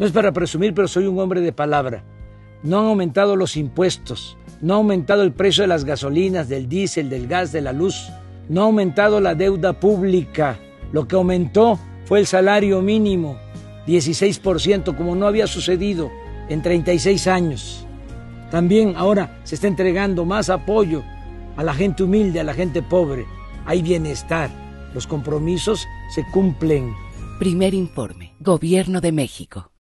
No es para presumir, pero soy un hombre de palabra. No han aumentado los impuestos, no ha aumentado el precio de las gasolinas, del diésel, del gas, de la luz, no ha aumentado la deuda pública. Lo que aumentó fue el salario mínimo, 16%, como no había sucedido en 36 años. También ahora se está entregando más apoyo a la gente humilde, a la gente pobre. Hay bienestar. Los compromisos se cumplen. Primer informe. Gobierno de México.